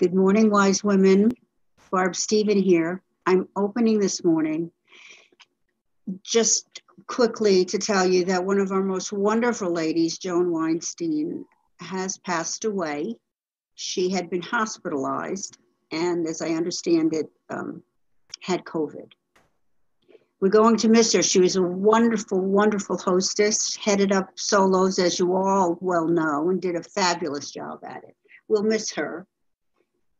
Good morning, Y's Women. Barb Stephen here. I'm opening this morning just quickly to tell you that one of our most wonderful ladies, Joan Weinstein, has passed away. She had been hospitalized and, as I understand it, um, had COVID. We're going to miss her. She was a wonderful, wonderful hostess, headed up solos, as you all well know, and did a fabulous job at it. We'll miss her.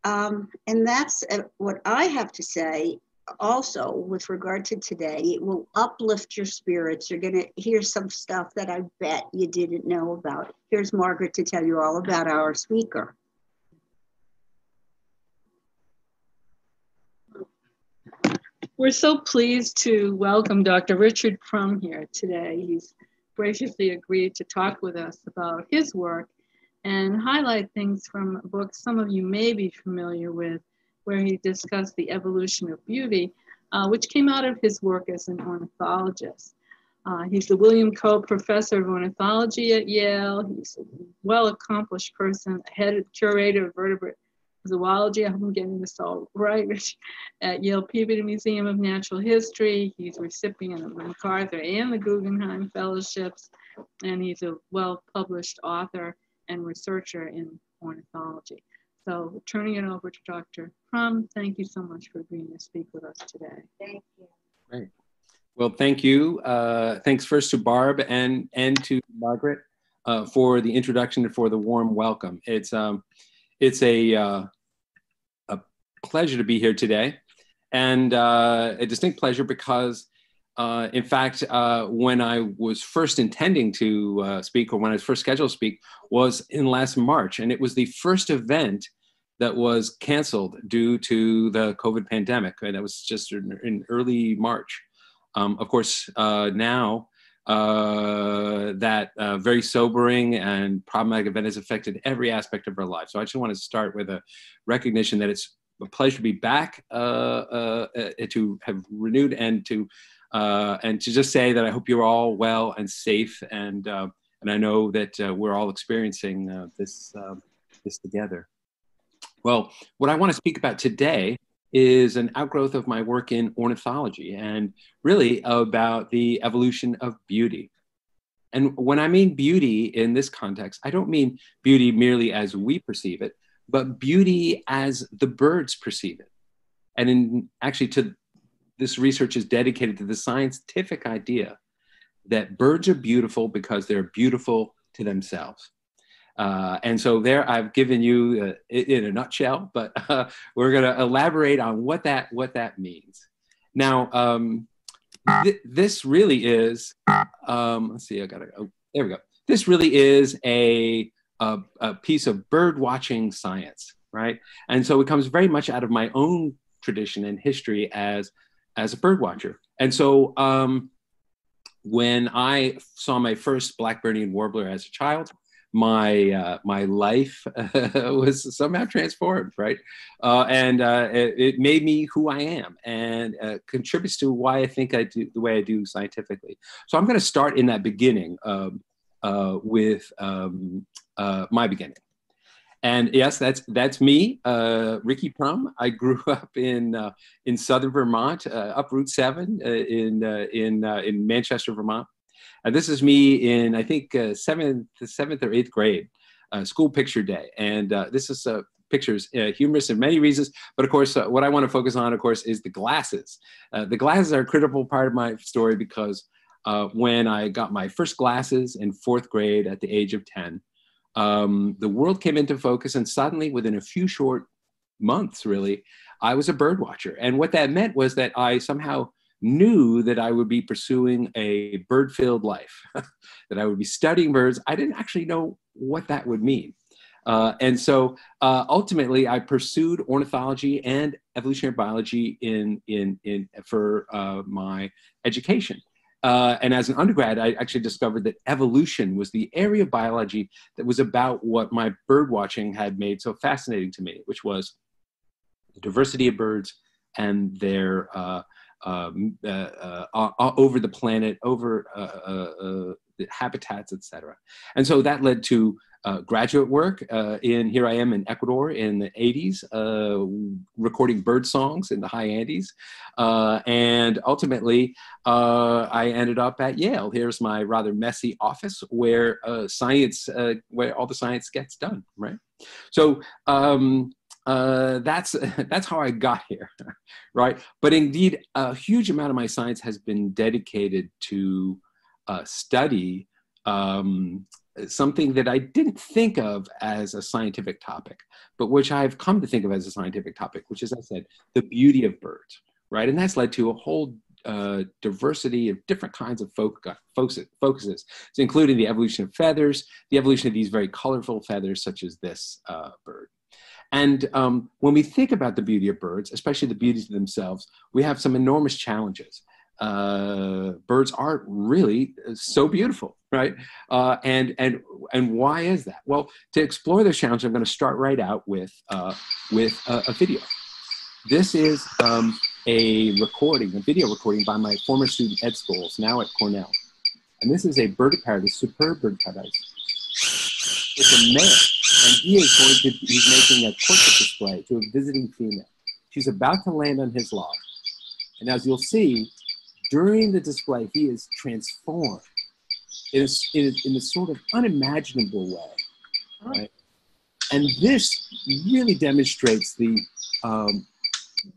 Um, and that's uh, what I have to say also with regard to today. It will uplift your spirits. You're going to hear some stuff that I bet you didn't know about. Here's Margaret to tell you all about our speaker. We're so pleased to welcome Dr. Richard Prum here today. He's graciously agreed to talk with us about his work and highlight things from a book some of you may be familiar with, where he discussed the evolution of beauty, uh, which came out of his work as an ornithologist. Uh, he's the William Coe Professor of Ornithology at Yale. He's a well accomplished person, head curator of vertebrate zoology. I'm getting this all right. at Yale Peabody Museum of Natural History. He's recipient of the MacArthur and the Guggenheim Fellowships, and he's a well published author and researcher in ornithology. So turning it over to Dr. Prum, thank you so much for agreeing to speak with us today. Thank you. Great. Well, thank you. Uh, thanks first to Barb and, and to Margaret uh, for the introduction and for the warm welcome. It's, um, it's a, uh, a pleasure to be here today and uh, a distinct pleasure because uh, in fact, uh, when I was first intending to uh, speak, or when I was first scheduled to speak, was in last March, and it was the first event that was canceled due to the COVID pandemic, and it was just in, in early March. Um, of course, uh, now uh, that uh, very sobering and problematic event has affected every aspect of our life. So I just want to start with a recognition that it's a pleasure to be back, to have renewed and to uh, and to just say that I hope you're all well and safe, and uh, and I know that uh, we're all experiencing uh, this um, this together. Well, what I want to speak about today is an outgrowth of my work in ornithology, and really about the evolution of beauty. And when I mean beauty in this context, I don't mean beauty merely as we perceive it, but beauty as the birds perceive it. And in actually to this research is dedicated to the scientific idea that birds are beautiful because they're beautiful to themselves. Uh, and so there I've given you uh, in a nutshell, but uh, we're going to elaborate on what that what that means. Now, um, th- this really is. Um, let's see. I got to. Oh, there we go. This really is a, a, a piece of bird watching science, right? And so it comes very much out of my own tradition and history as as a bird watcher. And so um, when I saw my first Blackburnian warbler as a child, my uh, my life was somehow transformed, right? Uh, and uh, it, it, made me who I am, and uh, contributes to why I think I do the way I do scientifically. So I'm going to start in that beginning um, uh, with um, my beginning. And yes, that's that's me, uh, Ricky Prum. I grew up in uh, in southern Vermont, uh, up Route Seven uh, in uh, in uh, in Manchester, Vermont. And this is me in I think seventh seventh or eighth grade, school picture day. And this is a pictures humorous in many reasons, but of course, what I want to focus on, of course, is the glasses. the glasses are a critical part of my story because when I got my first glasses in fourth grade at the age of ten um, the world came into focus, and suddenly, within a few short months, really, I was a bird watcher. And what that meant was that I somehow knew that I would be pursuing a bird filled life, that I would be studying birds. I didn't actually know what that would mean. Uh, and so uh, ultimately, I pursued ornithology and evolutionary biology in, in, in, for uh, my education. Uh, and as an undergrad, I actually discovered that evolution was the area of biology that was about what my bird watching had made so fascinating to me, which was the diversity of birds and their uh, um, uh, uh over the planet, over uh, uh, habitats, etc. And so that led to uh, graduate work. Uh, in here I am in Ecuador in the 80s, uh, recording bird songs in the high Andes, uh, and ultimately uh, I ended up at Yale. Here's my rather messy office where uh, science, where all the science gets done. Right. So. Um, that's that's how I got here, right? But indeed, a huge amount of my science has been dedicated to study um, something that I didn't think of as a scientific topic, but which I've come to think of as a scientific topic, which is, I said, the beauty of birds, right? And that's led to a whole uh, diversity of different kinds of focuses, focuses, so including the evolution of feathers, the evolution of these very colorful feathers, such as this uh, bird. And um, when we think about the beauty of birds, especially the beauties themselves, we have some enormous challenges uh, birds aren't really so beautiful, right? Uh, and and and why is that? Well, to explore this challenge, I'm going to start right out with uh, with a, a, video. This is um, a recording, a video recording by my former student Ed Scholes, now at Cornell, and this is a bird of paradise, superb bird of paradise. It's a male, and he is going to he's making a courtship display to a visiting female. She's about to land on his log, and as you'll see, during the display, he is transformed in a, in a, in a sort of unimaginable way. Right? And this really demonstrates the um,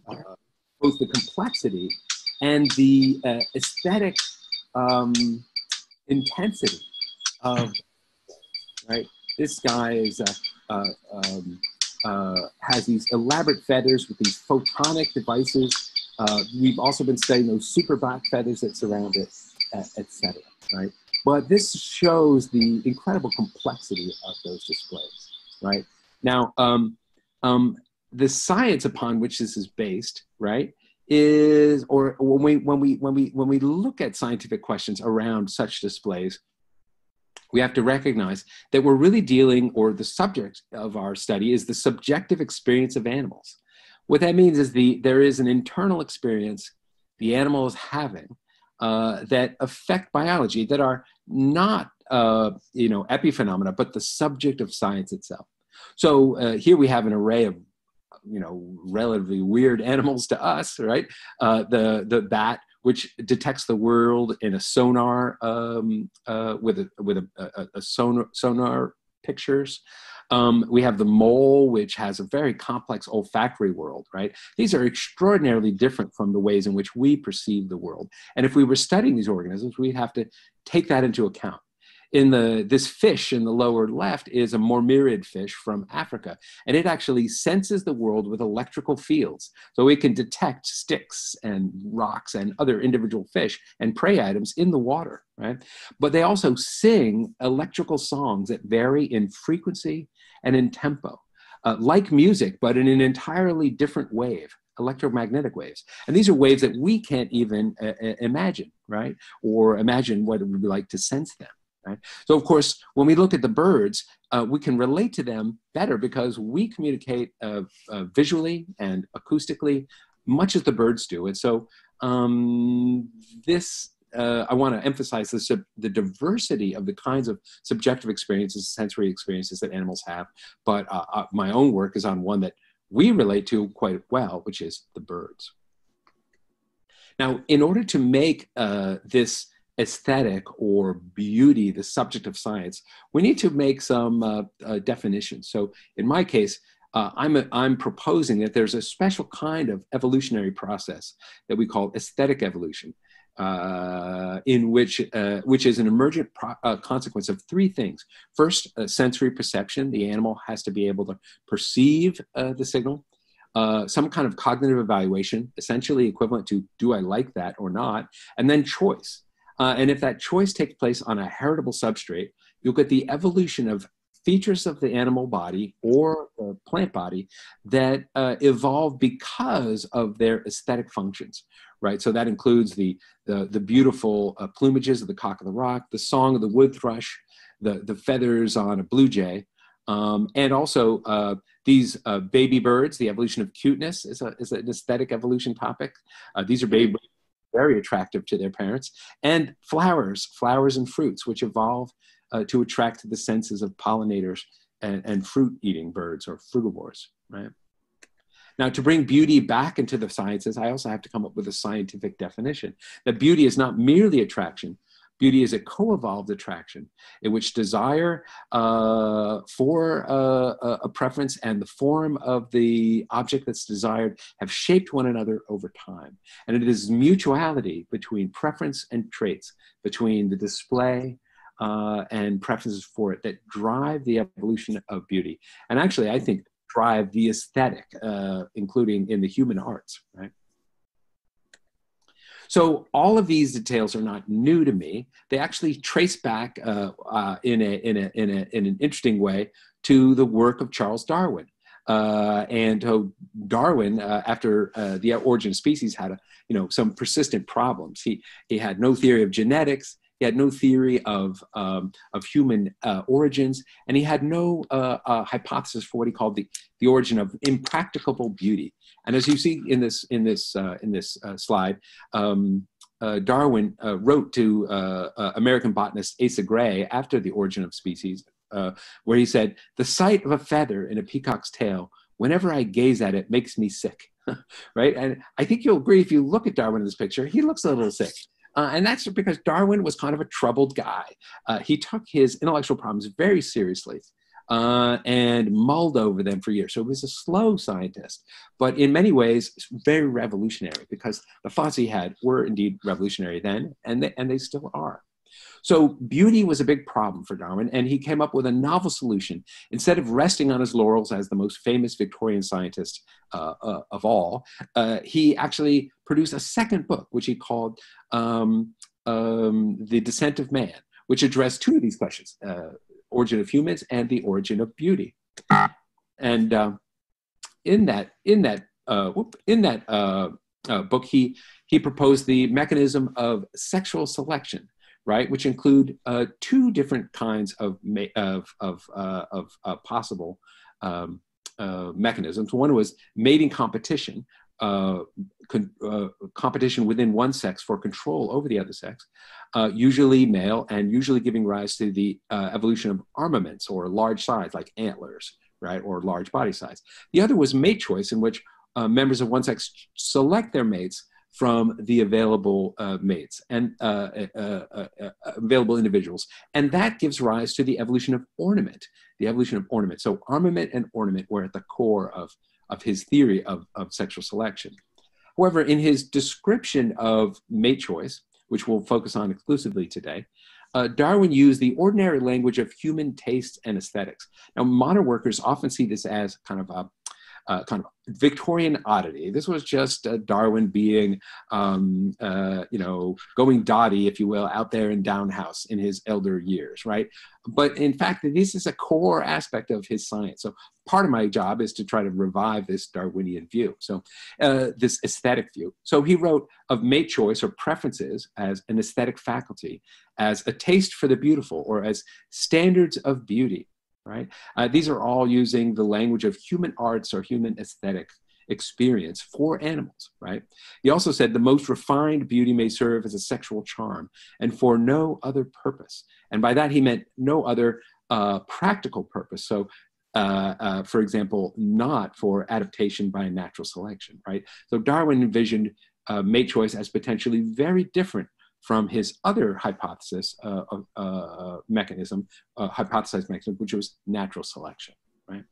uh, both the complexity and the uh, aesthetic um, intensity of right. This guy is uh, uh um, uh, has these elaborate feathers with these photonic devices uh, we've also been studying those super black feathers that surround it, etc. Right? But this shows the incredible complexity of those displays. Right? Now, um, um, the science upon which this is based, right, is or when we when we when we when we look at scientific questions around such displays, we have to recognize that we're really dealing, or the subject of our study is the subjective experience of animals. What that means is the there is an internal experience the animal is having uh, that affect biology that are not uh, you know epiphenomena, but the subject of science itself. So uh, here we have an array of you know relatively weird animals to us, right? Uh, the the bat which detects the world in a sonar um, uh, with a with a, a, a sonar sonar pictures. Um, we have the mole, which has a very complex olfactory world, right? These are extraordinarily different from the ways in which we perceive the world. And if we were studying these organisms, we'd have to take that into account in the this fish in the lower left is a mormyrid fish from Africa, and it actually senses the world with electrical fields, so it can detect sticks and rocks and other individual fish and prey items in the water, right? But they also sing electrical songs that vary in frequency and in tempo, uh, like music, but in an entirely different wave electromagnetic waves. And these are waves that we can't even uh, uh imagine, right? Or imagine what it would be like to sense them. Right? So, of course, when we look at the birds, uh, we can relate to them better because we communicate uh, uh, visually and acoustically, much as the birds do. And so, um, this uh, I want to emphasize the, the diversity of the kinds of subjective experiences, sensory experiences that animals have. But uh, uh, my own work is on one that we relate to quite well, which is the birds. Now, in order to make this aesthetic or beauty the subject of science, we need to make some uh, uh, definitions. So in my case, uh, I'm, a, I'm proposing that there's a special kind of evolutionary process that we call aesthetic evolution, uh, in which, uh, which is an emergent pro- uh, consequence of three things. First, sensory perception. The animal has to be able to perceive the signal. Uh, some kind of cognitive evaluation, essentially equivalent to do I like that or not, and then choice. Uh, and if that choice takes place on a heritable substrate, you'll get the evolution of features of the animal body or the plant body that uh, evolve because of their aesthetic functions, right? So that includes the, the, the beautiful uh, plumages of the cock of the rock, the song of the wood thrush, the, the feathers on a blue jay, um, and also uh, these uh, baby birds, the evolution of cuteness is, a, is an aesthetic evolution topic. Uh, these are baby very attractive to their parents, and flowers, flowers and fruits, which evolve uh, to attract the senses of pollinators and, and fruit eating birds or frugivores, right? Now, to bring beauty back into the sciences, I also have to come up with a scientific definition that beauty is not merely attraction, Beauty is a co evolved attraction in which desire uh, for uh, a preference and the form of the object that's desired have shaped one another over time. And it is mutuality between preference and traits, between the display uh, and preferences for it that drive the evolution of beauty. And actually, I think drive the aesthetic, uh, including in the human arts, right? So all of these details are not new to me. They actually trace back uh, uh, in, a, in, a, in, a, in an interesting way to the work of Charles Darwin. Uh, and uh, Darwin, uh, after uh, the origin of species, had a, you know some persistent problems. He he had no theory of genetics. He had no theory of, um, of human uh, origins, and he had no uh, uh, hypothesis for what he called the, the origin of impracticable beauty. And as you see in this, in this, uh, in this uh, slide, um, uh, Darwin wrote to American botanist Asa Gray after the origin of species, where he said, The sight of a feather in a peacock's tail, whenever I gaze at it, makes me sick. right? And I think you'll agree if you look at Darwin in this picture, he looks a little sick. Uh, and that's because Darwin was kind of a troubled guy. Uh, he took his intellectual problems very seriously uh, and mulled over them for years. So he was a slow scientist, but in many ways, very revolutionary because the thoughts he had were indeed revolutionary then, and they, and they still are. So beauty was a big problem for Darwin, and he came up with a novel solution. Instead of resting on his laurels as the most famous Victorian scientist uh, uh, of all, uh, he actually produced a second book, which he called um, um, The Descent of Man, which addressed two of these questions uh, origin of humans and the origin of beauty. And um, in that, in that, uh, whoop, in that uh, book, he, he proposed the mechanism of sexual selection right? Which include uh, two different kinds of of of, uh, of uh, possible um, uh, mechanisms. One was mating competition, uh, con- uh, competition within one sex for control over the other sex, usually male, and usually giving rise to the evolution of armaments or large size, like antlers, right, or large body size. The other was mate choice, in which members of one sex select their mates from the available uh, mates and uh uh, uh, uh, uh, available individuals. And that gives rise to the evolution of ornament, the evolution of ornament. So armament and ornament were at the core of, of his theory of, of sexual selection. However, in his description of mate choice, which we'll focus on exclusively today, Darwin used the ordinary language of human tastes and aesthetics. Now, modern workers often see this as kind of a uh, kind of Victorian oddity. This was just uh, Darwin being, um, uh, you know, going dotty, if you will, out there in Down House in his elder years, right? But in fact, this is a core aspect of his science. So part of my job is to try to revive this Darwinian view. So uh, this aesthetic view. So he wrote of mate choice or preferences as an aesthetic faculty, as a taste for the beautiful, or as standards of beauty right? Uh, these are all using the language of human arts or human aesthetic experience for animals, right? He also said the most refined beauty may serve as a sexual charm and for no other purpose. And by that he meant no other uh, practical purpose. So uh, uh, for example, not for adaptation by natural selection, right? So Darwin envisioned uh, mate choice as potentially very different from his other hypothesis uh, uh, mechanism, uh, hypothesized mechanism, which was natural selection, right?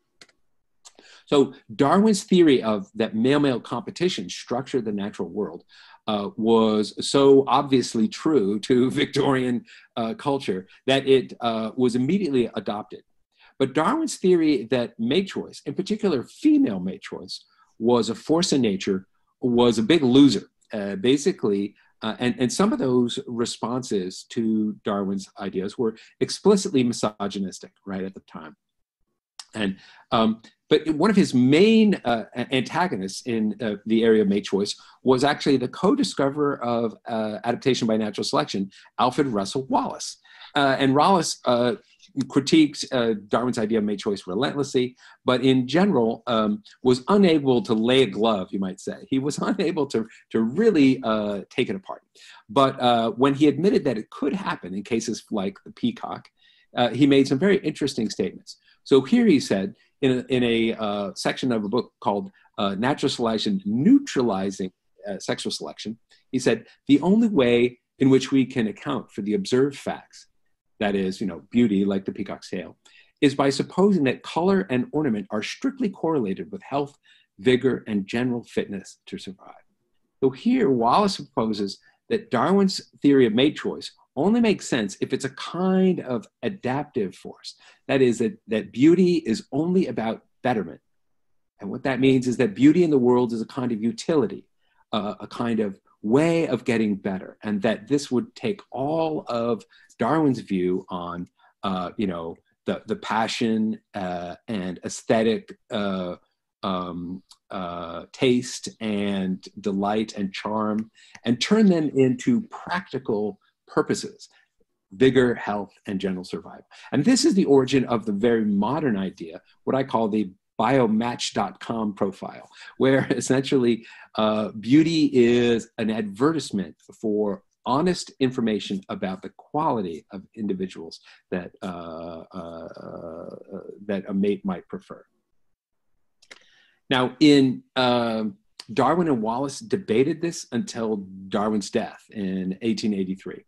So Darwin's theory of that male-male competition structured the natural world uh, was so obviously true to Victorian uh, culture that it uh, was immediately adopted. But Darwin's theory that mate choice, in particular female mate choice, was a force in nature, was a big loser. basically, uh, and, and some of those responses to Darwin's ideas were explicitly misogynistic right at the time. And um, but one of his main uh, antagonists in uh, the area of mate choice was actually the co-discoverer of uh, adaptation by natural selection, Alfred Russel Wallace. Uh, and Wallace critiqued uh, Darwin's idea of mate choice relentlessly, but in general um, was unable to lay a glove, you might say. He was unable to, to really uh, take it apart. But uh, when he admitted that it could happen in cases like the peacock, uh, he made some very interesting statements. So here he said, in a, in a uh, section of a book called uh, Natural Selection Neutralizing Sexual Selection, he said, the only way in which we can account for the observed facts that is, you know, beauty like the peacock's tail, is by supposing that color and ornament are strictly correlated with health, vigor, and general fitness to survive. So here, Wallace proposes that Darwin's theory of mate choice only makes sense if it's a kind of adaptive force. That is, that, that beauty is only about betterment. And what that means is that beauty in the world is a kind of utility, uh, a kind of way of getting better, and that this would take all of Darwin's view on, uh, you know, the the passion uh, and aesthetic uh, um, uh, taste and delight and charm, and turn them into practical purposes vigor, health, and general survival. And this is the origin of the very modern idea, what I call the biomatch.com profile, where essentially uh, beauty is an advertisement for honest information about the quality of individuals that, uh, uh, uh that a mate might prefer. Now, in um, Darwin and Wallace debated this until Darwin's death in 1883.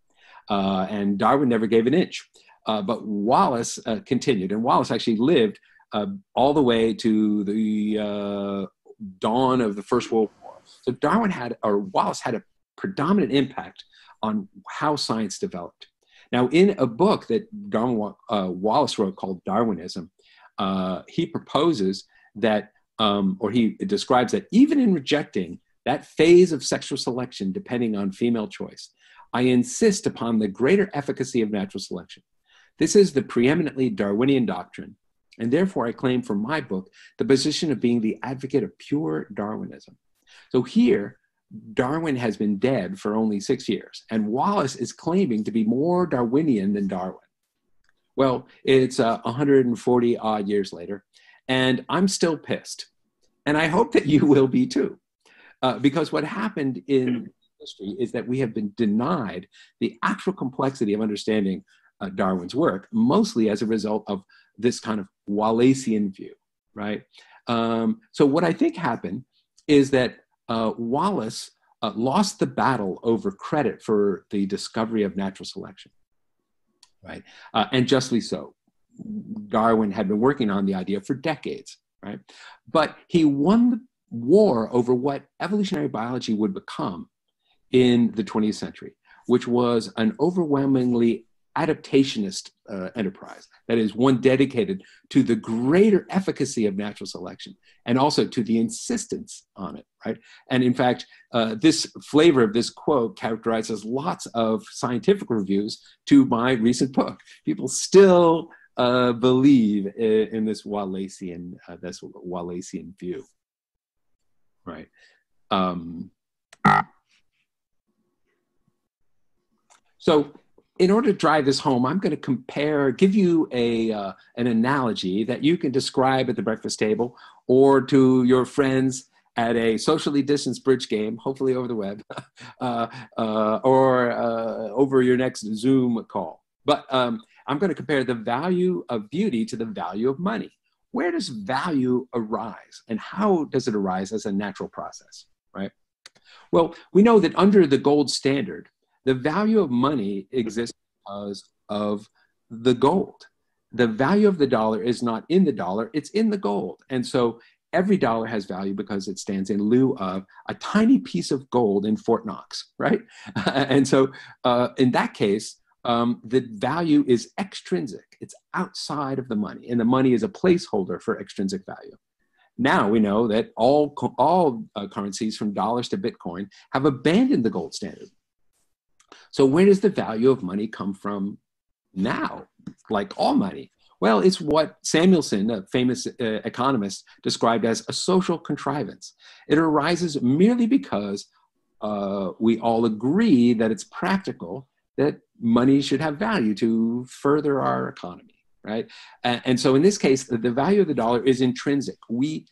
Uh, and Darwin never gave an inch. Uh, but Wallace continued, and Wallace actually lived uh, all the way to the uh, dawn of the First World War. So Darwin had, or Wallace had a predominant impact on how science developed. Now, in a book that Darwin uh, Wallace wrote called Darwinism, uh, he proposes that, um, or he describes that even in rejecting that phase of sexual selection depending on female choice, I insist upon the greater efficacy of natural selection. This is the preeminently Darwinian doctrine and therefore, I claim for my book the position of being the advocate of pure Darwinism. So here, Darwin has been dead for only six years, and Wallace is claiming to be more Darwinian than Darwin. Well, it's uh, 140 odd years later, and I'm still pissed. And I hope that you will be too. Uh, because what happened in history is that we have been denied the actual complexity of understanding uh, Darwin's work, mostly as a result of this kind of Wallacean view, right? Um, so what I think happened is that uh, Wallace uh, lost the battle over credit for the discovery of natural selection, right? Uh, and justly so. Darwin had been working on the idea for decades, right? But he won the war over what evolutionary biology would become in the 20th century, which was an overwhelmingly adaptationist uh, enterprise. That is, one dedicated to the greater efficacy of natural selection and also to the insistence on it, right? And in fact, uh, this flavor of this quote characterizes lots of scientific reviews to my recent book. People still uh, believe in, in, this Wallacean, uh, this Wallacean view, right? Um, so in order to drive this home, I'm going to compare, give you a uh, an analogy that you can describe at the breakfast table or to your friends at a socially distanced bridge game, hopefully over the web, uh, uh, or uh, over your next Zoom call. But um, I'm going to compare the value of beauty to the value of money. Where does value arise, and how does it arise as a natural process? Right. Well, we know that under the gold standard, the value of money exists because of the gold. The value of the dollar is not in the dollar, it's in the gold. And so every dollar has value because it stands in lieu of a tiny piece of gold in Fort Knox, right? and so uh, in that case, um, the value is extrinsic, it's outside of the money, and the money is a placeholder for extrinsic value. Now we know that all, all uh, currencies from dollars to Bitcoin have abandoned the gold standard. So where does the value of money come from now? Like all money. Well, it's what Samuelson, a famous uh, economist, described as a social contrivance. It arises merely because uh, we all agree that it's practical that money should have value to further our economy, right? And, and so in this case, the, the value of the dollar is intrinsic. We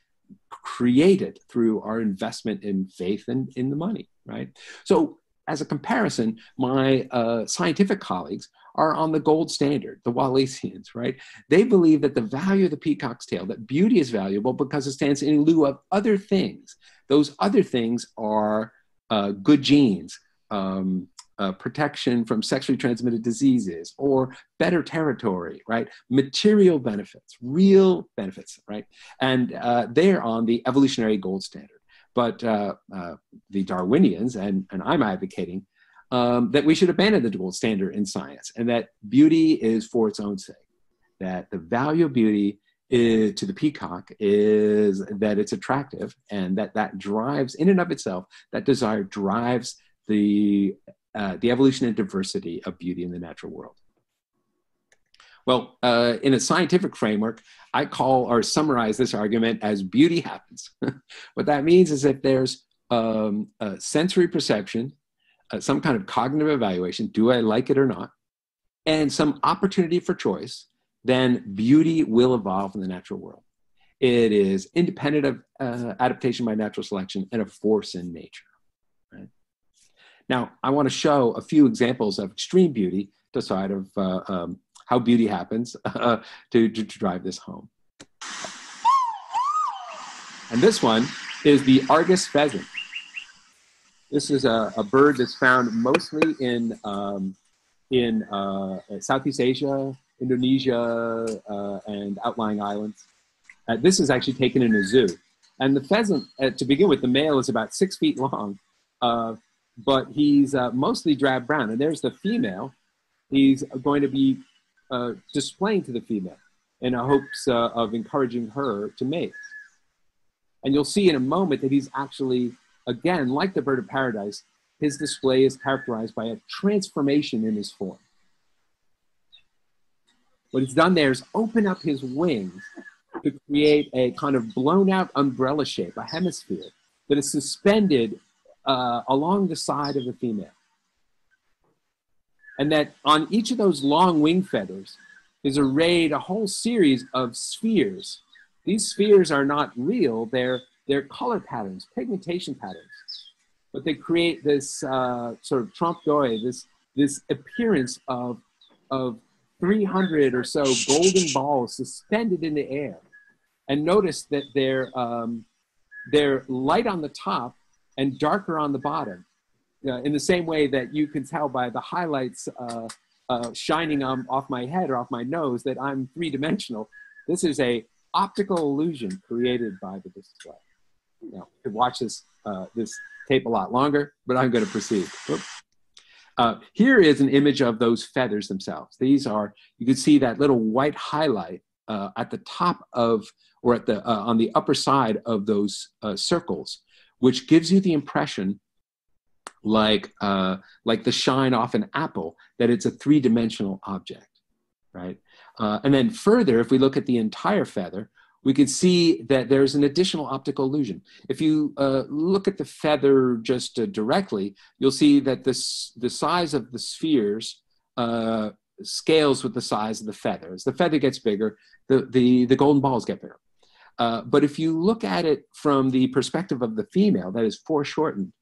create it through our investment in faith and in the money, right? So as a comparison, my uh, scientific colleagues are on the gold standard, the Wallaceans, right? They believe that the value of the peacock's tail, that beauty is valuable because it stands in lieu of other things. Those other things are uh, good genes, um, uh, protection from sexually transmitted diseases, or better territory, right? Material benefits, real benefits, right? And uh, they're on the evolutionary gold standard. But uh, uh, the Darwinians, and, and I'm advocating, um, that we should abandon the gold standard in science and that beauty is for its own sake. That the value of beauty is, to the peacock is that it's attractive and that that drives, in and of itself, that desire drives the, uh, the evolution and diversity of beauty in the natural world. Well, uh, in a scientific framework, I call or summarize this argument as beauty happens. what that means is if there's um, sensory perception uh, some kind of cognitive evaluation do I like it or not? And some opportunity for choice, then beauty will evolve in the natural world. It is independent of uh, adaptation by natural selection and a force in nature. Right? Now, I want to show a few examples of extreme beauty to side of uh, um, how beauty happens uh, to, to, to drive this home. And this one is the Argus pheasant. This is a, a bird that's found mostly in, um, in uh, Southeast Asia, Indonesia, uh, and outlying islands. Uh, this is actually taken in a zoo. And the pheasant, uh, to begin with, the male is about six feet long, uh, but he's uh, mostly drab brown. And there's the female. He's going to be displaying to the female in hopes of encouraging her to mate. And you'll see in a moment that he's actually Again, like the bird of paradise, his display is characterized by a transformation in his form. What he's done there is open up his wings to create a kind of blown out umbrella shape, a hemisphere that is suspended uh, along the side of the female. And that on each of those long wing feathers is arrayed a whole series of spheres. These spheres are not real, they're they're color patterns, pigmentation patterns, but they create this uh, sort of trompe l'oeil, this this appearance of of 300 or so golden balls suspended in the air. And notice that they're um, they're light on the top and darker on the bottom. Uh, in the same way that you can tell by the highlights uh, uh, shining on, off my head or off my nose that I'm three dimensional. This is a optical illusion created by the display you know, could watch this, uh, this tape a lot longer, but I'm going to proceed. Uh, here is an image of those feathers themselves. These are, you can see that little white highlight at the top of, or at the, on the upper side of those circles, which gives you the impression like, uh, like the shine off an apple, that it's a three-dimensional object, right? and then further, if we look at the entire feather, we can see that there's an additional optical illusion. If you uh, look at the feather just uh, directly, you'll see that this, the size of the spheres uh, scales with the size of the feather. As the feather gets bigger, the, the, the golden balls get bigger. Uh, but if you look at it from the perspective of the female, that is foreshortened,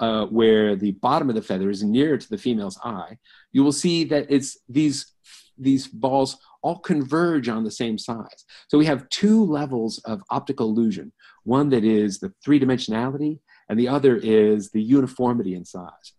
uh, where the bottom of the feather is nearer to the female's eye, you will see that it's these, these balls all converge on the same size. So we have two levels of optical illusion one that is the three dimensionality, and the other is the uniformity in size.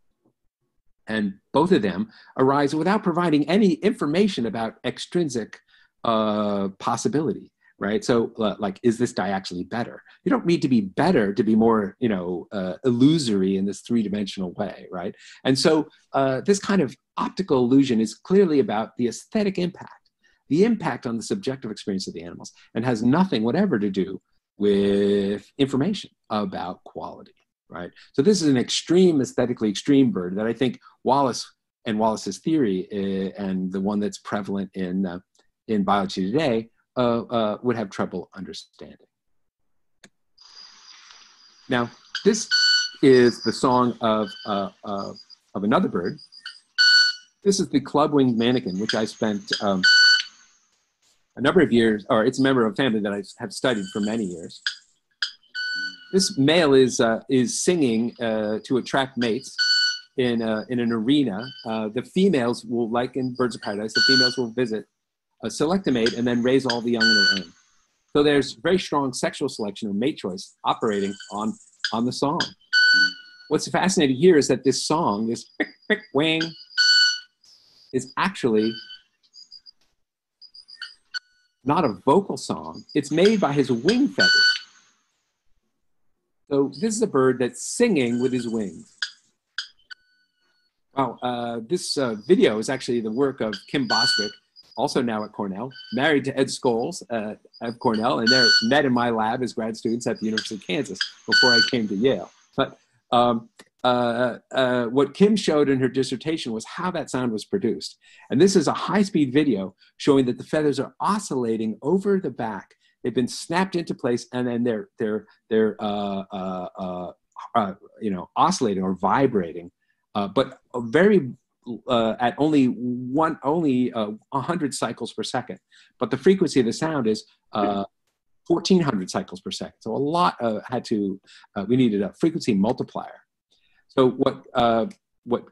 And both of them arise without providing any information about extrinsic uh, possibility right? So uh, like is this die actually better? You don't need to be better to be more you know uh, illusory in this three-dimensional way right? And so uh, this kind of optical illusion is clearly about the aesthetic impact the impact on the subjective experience of the animals and has nothing whatever to do with information about quality right? So this is an extreme aesthetically extreme bird that i think wallace and wallace's theory uh, and the one that's prevalent in uh, in biology today uh, uh, would have trouble understanding now this is the song of uh, of another bird this is the club-winged manakin which i spent um, a number of years, or it's a member of a family that I have studied for many years. This male is, uh, is singing uh, to attract mates in, in an arena. Uh, the females will, like in Birds of Paradise, the females will visit, uh, select a mate, and then raise all the young on their own. So there's very strong sexual selection or mate choice operating on, on the song. What's fascinating here is that this song, this pick, pick, wing, is actually not a vocal song. It's made by his wing feathers. So this is a bird that's singing with his wings. Wow, uh, this uh, video is actually the work of Kim Bostwick, also now at Cornell, married to Ed Scholes uh, at Cornell, and they're met in my lab as grad students at the University of Kansas before I came to Yale. But um, uh, uh, what Kim showed in her dissertation was how that sound was produced. And this is a high speed video showing that the feathers are oscillating over the back. They've been snapped into place and then they're, they're, they're uh, uh, uh, uh you know, oscillating or vibrating, but very at only one, only 100 cycles per second. But the frequency of the sound is 1400 cycles per second. So a lot had to, we needed a frequency multiplier. So what uh, what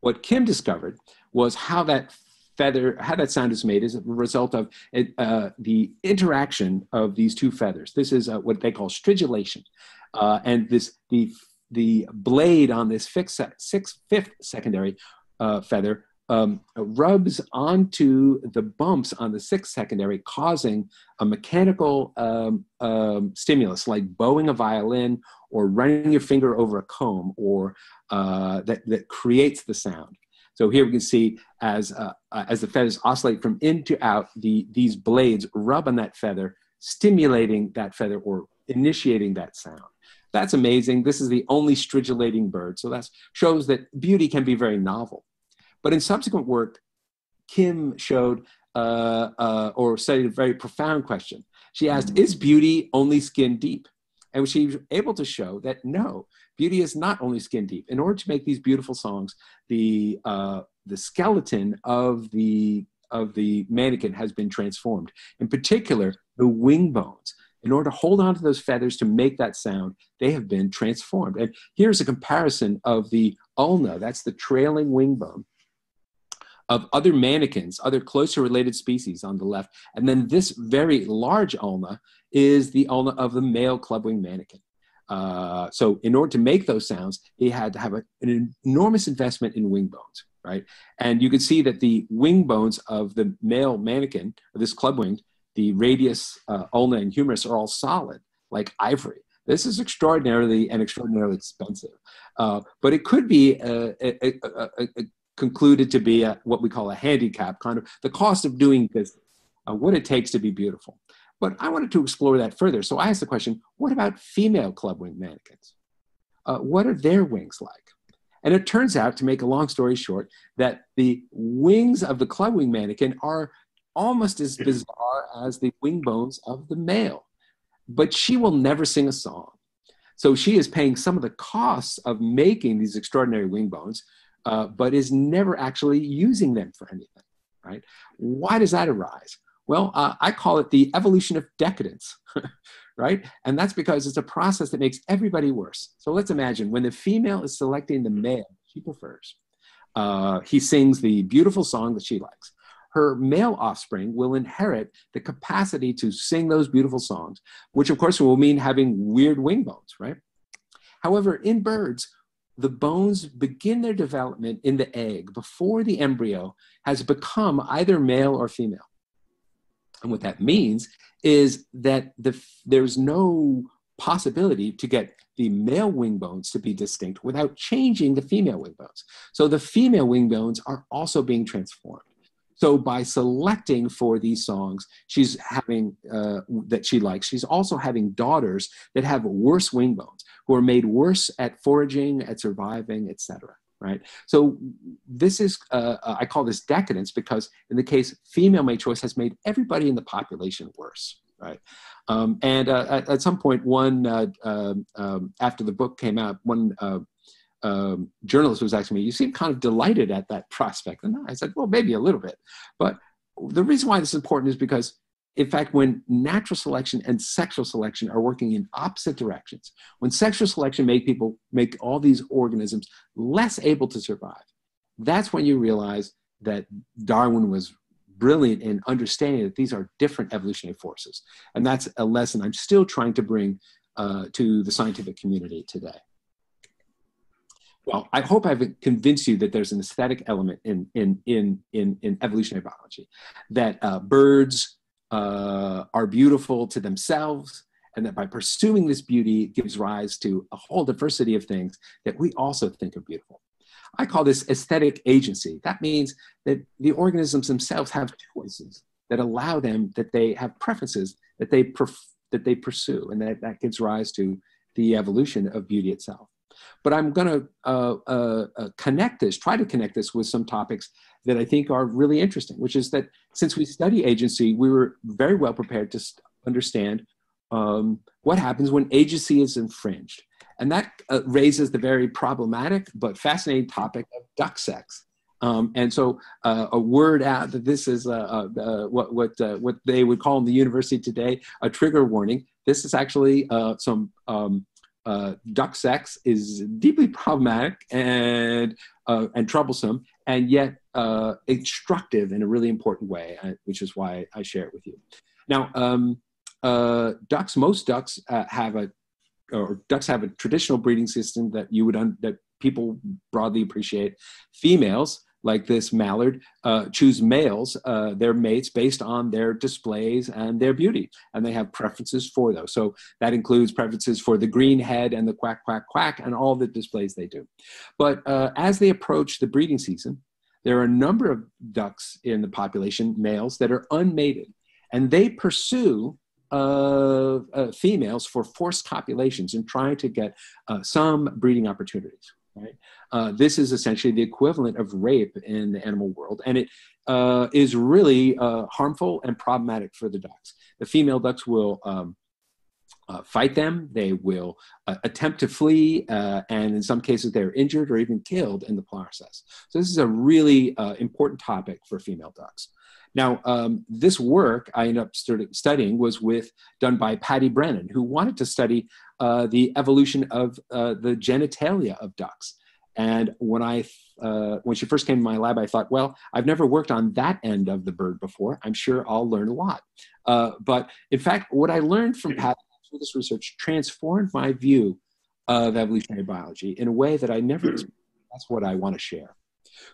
what Kim discovered was how that feather, how that sound is made is a result of uh, the interaction of these two feathers. This is uh, what they call stridulation, uh, and this the the blade on this fifth, sixth, fifth secondary uh, feather um, rubs onto the bumps on the sixth secondary, causing a mechanical um, um, stimulus like bowing a violin or running your finger over a comb or uh, that, that creates the sound. So here we can see as, uh, uh, as the feathers oscillate from in to out, the, these blades rub on that feather, stimulating that feather or initiating that sound. That's amazing. This is the only stridulating bird. So that shows that beauty can be very novel. But in subsequent work, Kim showed uh, uh, or studied a very profound question. She asked, Is beauty only skin deep? And she was able to show that no, beauty is not only skin deep. In order to make these beautiful songs, the, uh, the skeleton of the, of the manakin has been transformed. In particular, the wing bones. In order to hold on to those feathers to make that sound, they have been transformed. And here's a comparison of the ulna, that's the trailing wing bone, of other manakins, other closer related species on the left. And then this very large ulna is the ulna of the male clubwing manakin. Uh, so in order to make those sounds, he had to have a, an enormous investment in wing bones, right? And you can see that the wing bones of the male manakin, this clubwing, the radius, uh, ulna, and humerus are all solid, like ivory. This is extraordinarily and extraordinarily expensive. Uh, but it could be a, a, a, concluded to be what we call a handicap, kind of the cost of doing uh, what it takes to be beautiful. But I wanted to explore that further. So I asked the question what about female club wing manakins? Uh, what are their wings like? And it turns out, to make a long story short, that the wings of the club wing manakin are almost as bizarre as the wing bones of the male. But she will never sing a song. So she is paying some of the costs of making these extraordinary wing bones uh, but is never actually using them for anything, right? Why does that arise? Well, uh, I call it the evolution of decadence, right? And that's because it's a process that makes everybody worse. So let's imagine when the female is selecting the male she prefers, uh, he sings the beautiful song that she likes. Her male offspring will inherit the capacity to sing those beautiful songs, which of course will mean having weird wing bones, right? However, in birds, the bones begin their development in the egg before the embryo has become either male or female. And what that means is that the, there's no possibility to get the male wing bones to be distinct without changing the female wing bones. So the female wing bones are also being transformed. So by selecting for these songs, she's having uh, that she likes. She's also having daughters that have worse wing bones who are made worse at foraging, at surviving, etc. Right. So this is uh, uh, I call this decadence because in the case female mate choice has made everybody in the population worse. Right. Um, and uh, at, at, some point, one uh, um, um, after the book came out, one uh, um, journalist was asking me, "You seem kind of delighted at that prospect," and I said, "Well, maybe a little bit, but." the reason why this is important is because in fact, when natural selection and sexual selection are working in opposite directions, when sexual selection make people make all these organisms less able to survive, that's when you realize that Darwin was brilliant in understanding that these are different evolutionary forces. And that's a lesson I'm still trying to bring uh, to the scientific community today. Well, I hope I've convinced you that there's an aesthetic element in, in, in, in, in evolutionary biology, that uh, birds, uh, are beautiful to themselves, and that by pursuing this beauty gives rise to a whole diversity of things that we also think are beautiful. I call this aesthetic agency. That means that the organisms themselves have choices that allow them, that they have preferences that they, pref- that they pursue, and that, that gives rise to the evolution of beauty itself. But I'm going to uh, uh, uh, connect this, try to connect this with some topics that I think are really interesting, which is that since we study agency, we were very well prepared to understand um, what happens when agency is infringed. And that uh, raises the very problematic but fascinating topic of duck sex. Um, and so, uh, a word out that this is uh, uh, what what uh, what they would call in the university today a trigger warning. This is actually some um, duck sex is deeply problematic and and troublesome, and yet uh, instructive in a really important way, uh, which is why I share it with you. Now, um, uh, ducks, most ducks uh, have a, or ducks have a traditional breeding system that you would, un- that people broadly appreciate. Females, like this mallard, uh, choose males, uh, their mates, based on their displays and their beauty. And they have preferences for those. So that includes preferences for the green head and the quack, quack, quack, and all the displays they do. But uh, as they approach the breeding season, there are a number of ducks in the population, males, that are unmated, and they pursue uh, uh, females for forced copulations and trying to get uh, some breeding opportunities. Right? Uh, this is essentially the equivalent of rape in the animal world, and it uh, is really uh, harmful and problematic for the ducks. The female ducks will um, uh, fight them, they will uh, attempt to flee, uh, and in some cases they're injured or even killed in the process. So this is a really important topic for female ducks. Now, um, this work I ended up studying was with done by Patty Brennan, who wanted to study uh, the evolution of uh, the genitalia of ducks. And when I when she first came to my lab, I thought, well, I've never worked on that end of the bird before. I'm sure I'll learn a lot. but in fact, what I learned from Patty through this research transformed my view of evolutionary biology in a way that I never experienced. That's what I want to share.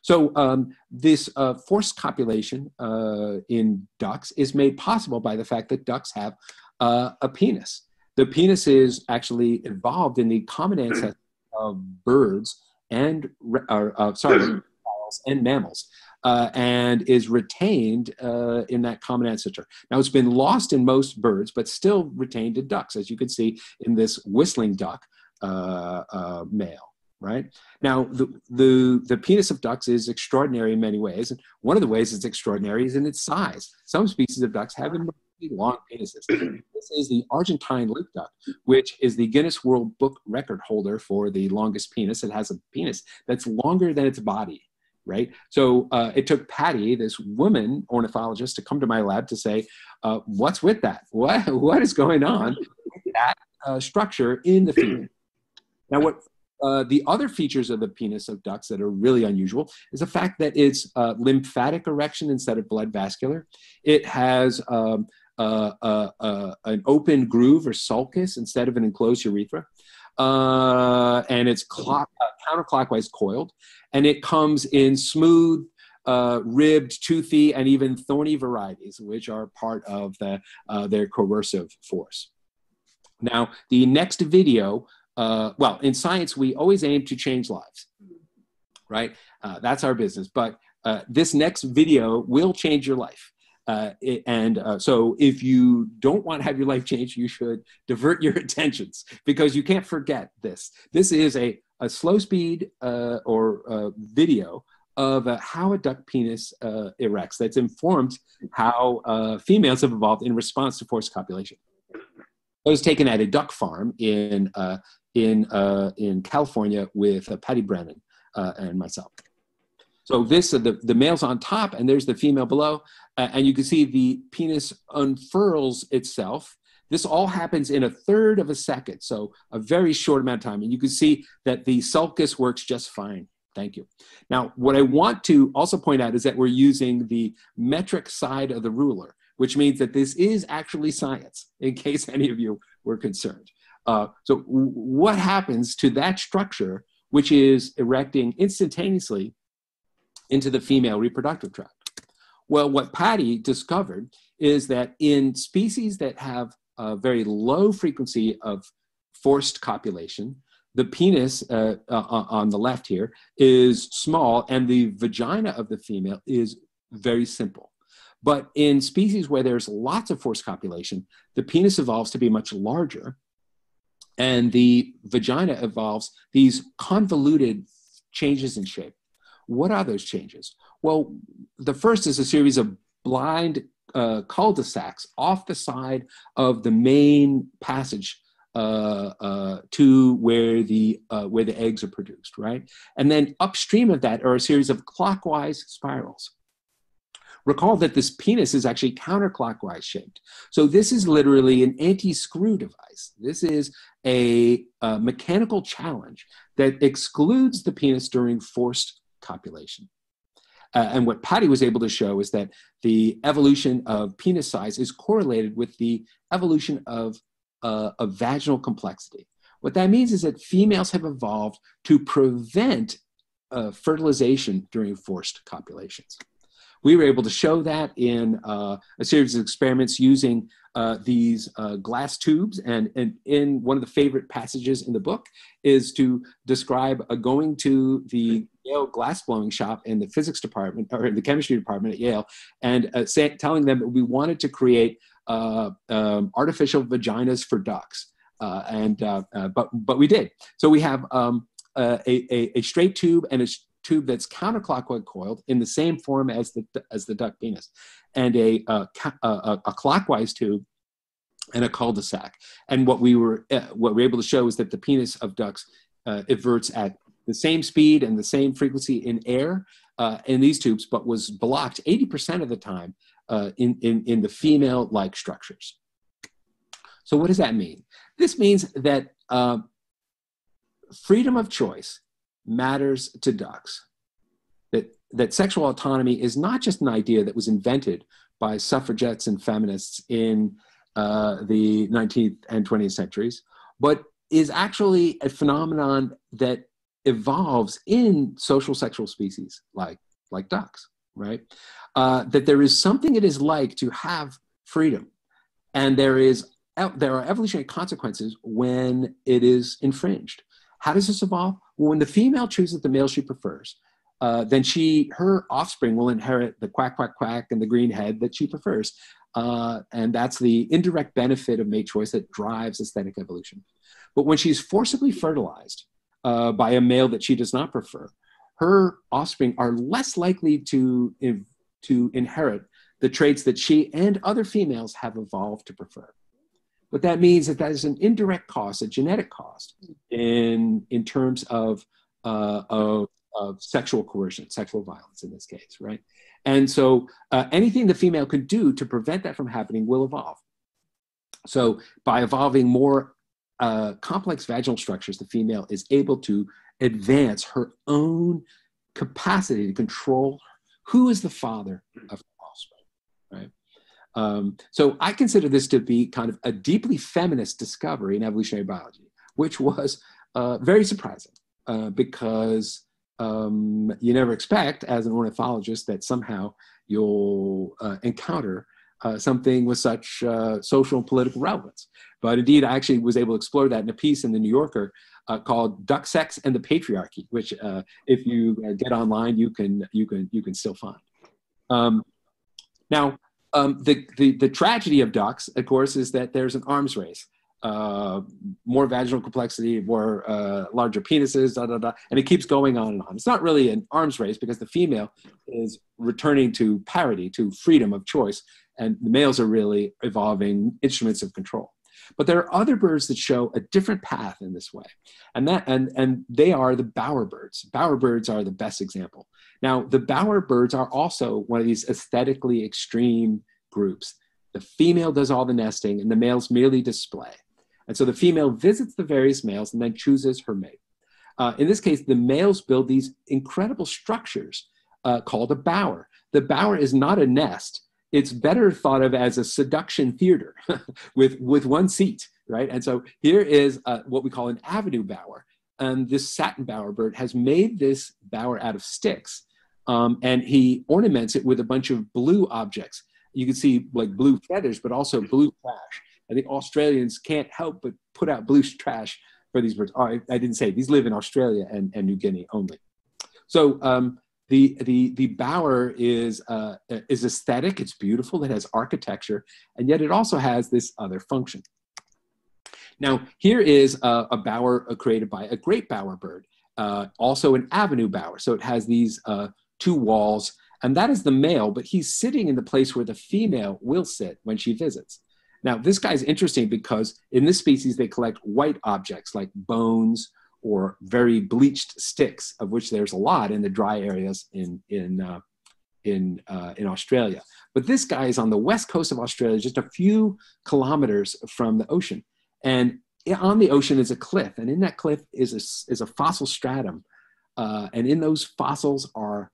So, um, this uh, forced copulation uh, in ducks is made possible by the fact that ducks have uh, a penis. The penis is actually involved in the common ancestor of birds and, uh, sorry, and mammals uh, and is retained uh, in that common ancestor. Now, it's been lost in most birds, but still retained in ducks, as you can see in this whistling duck uh, uh male. Right now, the, the the penis of ducks is extraordinary in many ways, and one of the ways it's extraordinary is in its size. Some species of ducks have long penises. This is the Argentine lake duck, which is the Guinness World Book record holder for the longest penis. It has a penis that's longer than its body right? So uh, it took Patty, this woman ornithologist, to come to my lab to say, uh, "What's with that? What what is going on with that uh, structure in the femur?" Now, what uh, the other features of the penis of ducks that are really unusual is the fact that it's uh, lymphatic erection instead of blood vascular. It has um, an open groove or sulcus instead of an enclosed urethra uh, and it's clock, uh, counterclockwise coiled, and it comes in smooth, uh, ribbed, toothy, and even thorny varieties, which are part of the, their coercive force. Now, the next video, well, in science, we always aim to change lives, right? That's our business. But this next video will change your life. Uh, and uh, so, if you don't want to have your life changed, you should divert your attentions because you can't forget this. This is a, a slow speed uh, or uh, video of uh, how a duck penis erects that's informed how females have evolved in response to forced copulation. It was taken at a duck farm in, in, in California with Patty Brennan and myself. So this, the, the male's on top and there's the female below. Uh, and you can see the penis unfurls itself. This all happens in a third of a second, so a very short amount of time. And you can see that the sulcus works just fine. Thank you. Now, what I want to also point out is that we're using the metric side of the ruler, which means that this is actually science, in case any of you were concerned. Uh, so, what happens to that structure, which is erecting instantaneously into the female reproductive tract? Well, what Patty discovered is that in species that have a very low frequency of forced copulation, the penis uh, uh, on the left here is small and the vagina of the female is very simple. But in species where there's lots of forced copulation, the penis evolves to be much larger and the vagina evolves these convoluted changes in shape. What are those changes? Well, the first is a series of blind uh, cul-de-sacs off the side of the main passage uh, uh, to where the uh, where the eggs are produced, right? And then upstream of that are a series of clockwise spirals. Recall that this penis is actually counterclockwise shaped. So this is literally an anti-screw device. This is a, a mechanical challenge that excludes the penis during forced copulation. Uh, and what Patty was able to show is that the evolution of penis size is correlated with the evolution of, uh, vaginal complexity. What that means is that females have evolved to prevent uh, fertilization during forced copulations. We were able to show that in uh, a series of experiments using uh, these uh, glass tubes. And, and in one of the favorite passages in the book is to describe going to the Yale glass blowing shop in the physics department or in the chemistry department at Yale and uh, say, telling them that we wanted to create uh, um, artificial vaginas for ducks. Uh, and but but we did. So we have um, a, a, a, straight tube and a tube that's counterclockwise coiled in the same form as the as the duck penis, and a a, a, a clockwise tube and a cul-de-sac. And what we were what we were able to show is that the penis of ducks uh, at the same speed and the same frequency in air uh, in these tubes, but was blocked 80% of the time uh, in, in, in the female like structures. So, what does that mean? This means that uh, freedom of choice matters to ducks. That, sexual autonomy is not just an idea that was invented by suffragettes and feminists in uh, the 19th and 20th centuries, but is actually a phenomenon that evolves in social sexual species like like ducks right? Uh, that there is something it is like to have freedom. And there is there are evolutionary consequences when it is infringed. How does this evolve? Well, when the female chooses the male she prefers uh, then she her offspring will inherit the quack quack quack and the green head that she prefers uh, and that's the indirect benefit of mate choice that drives aesthetic evolution but when she's forcibly fertilized uh, by a male that she does not prefer, her offspring are less likely to, to inherit the traits that she and other females have evolved to prefer. What that means is that that is an indirect cost, a genetic cost, in, in terms of, uh, of, of sexual coercion, sexual violence in this case, right? And so uh, anything the female can do to prevent that from happening will evolve. So by evolving more uh, complex vaginal structures, the female is able to advance her own capacity to control who is the father of her offspring, right? Um, so I consider this to be kind of a deeply feminist discovery in evolutionary biology, which was uh, very surprising uh, because um, you never expect, as an ornithologist, that somehow you'll uh, encounter uh, something with such uh, social and political relevance. But indeed, I actually was able to explore that in a piece in the New Yorker uh, called "Duck Sex and the Patriarchy," which, uh, if you uh, get online, you can you can you can still find. Um, now, um, the, the the tragedy of ducks, of course, is that there's an arms race. Uh, more vaginal complexity, more uh, larger penises, da, da, da, and it keeps going on and on. It's not really an arms race because the female is returning to parity, to freedom of choice, and the males are really evolving instruments of control. But there are other birds that show a different path in this way. And that and and they are the bowerbirds. Bowerbirds are the best example. Now, the bowerbirds are also one of these aesthetically extreme groups. The female does all the nesting and the males merely display. And so the female visits the various males and then chooses her mate. Uh, in this case, the males build these incredible structures uh, called a bower. The bower is not a nest. It's better thought of as a seduction theater with, with one seat, right? And so here is uh, what we call an avenue bower. And this satin bower bird has made this bower out of sticks. Um, and he ornaments it with a bunch of blue objects. You can see like blue feathers, but also blue trash. I think Australians can't help but put out blue trash for these birds. Oh, I, I, didn't say these live in Australia and, and New Guinea only. So um, the the the bower is uh, is aesthetic. It's beautiful. It has architecture, and yet it also has this other function. Now here is a, a bower created by a great bower bird, uh, also an avenue bower. So it has these uh, two walls, and that is the male, but he's sitting in the place where the female will sit when she visits. Now, this guy's interesting because in this species, they collect white objects like bones or very bleached sticks, of which there's a lot in the dry areas in, in, uh, in, uh, in Australia. But this guy is on the west coast of Australia, just a few kilometers from the ocean. And on the ocean is a cliff, and in that cliff is a, is a fossil stratum. Uh, and in those fossils are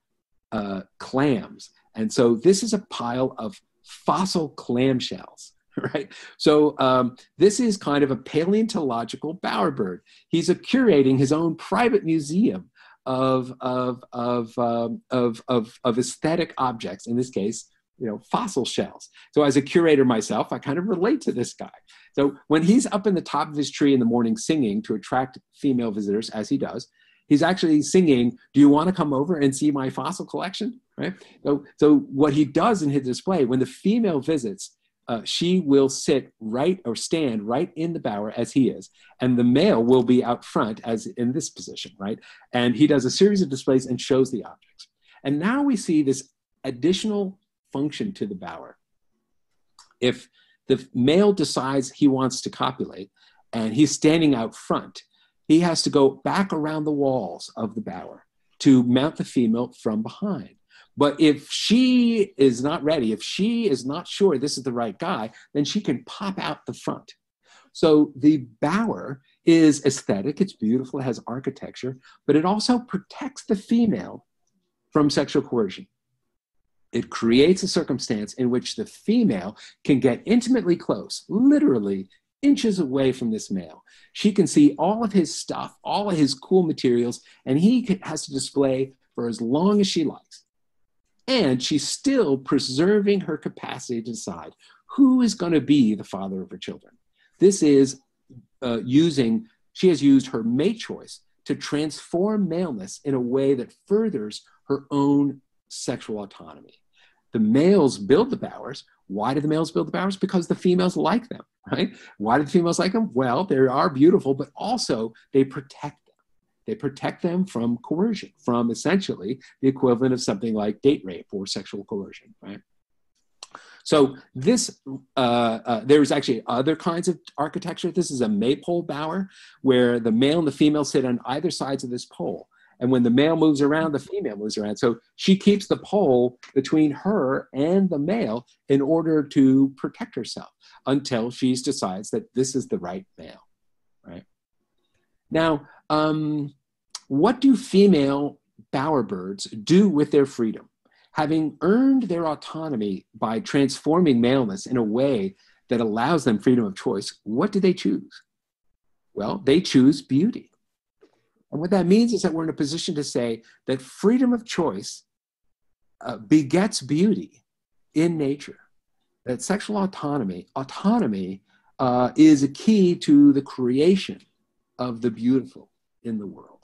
uh, clams. And so this is a pile of fossil clamshells. right? So um, this is kind of a paleontological bowerbird. He's curating his own private museum of, of, of, um, of, of, of aesthetic objects, in this case, you know, fossil shells. So as a curator myself, I kind of relate to this guy. So when he's up in the top of his tree in the morning singing to attract female visitors, as he does, he's actually singing, do you want to come over and see my fossil collection? Right? So, so what he does in his display, when the female visits, uh, she will sit right or stand right in the bower as he is, and the male will be out front as in this position, right? And he does a series of displays and shows the objects. And now we see this additional function to the bower. If the male decides he wants to copulate and he's standing out front, he has to go back around the walls of the bower to mount the female from behind. But if she is not ready, if she is not sure this is the right guy, then she can pop out the front. So the bower is aesthetic, it's beautiful, it has architecture, but it also protects the female from sexual coercion. It creates a circumstance in which the female can get intimately close, literally inches away from this male. She can see all of his stuff, all of his cool materials, and he has to display for as long as she likes and she's still preserving her capacity to decide who is going to be the father of her children. This is uh, using, she has used her mate choice to transform maleness in a way that furthers her own sexual autonomy. The males build the bowers. Why do the males build the bowers? Because the females like them, right? Why do the females like them? Well, they are beautiful, but also they protect they protect them from coercion, from essentially the equivalent of something like date rape or sexual coercion, right? So this, uh, uh, there's actually other kinds of architecture. This is a maypole bower where the male and the female sit on either sides of this pole. And when the male moves around, the female moves around. So she keeps the pole between her and the male in order to protect herself until she decides that this is the right male, right? Now, um, what do female bowerbirds do with their freedom? Having earned their autonomy by transforming maleness in a way that allows them freedom of choice, what do they choose? Well, they choose beauty. And what that means is that we're in a position to say that freedom of choice uh, begets beauty in nature. That sexual autonomy, autonomy uh, is a key to the creation of the beautiful in the world.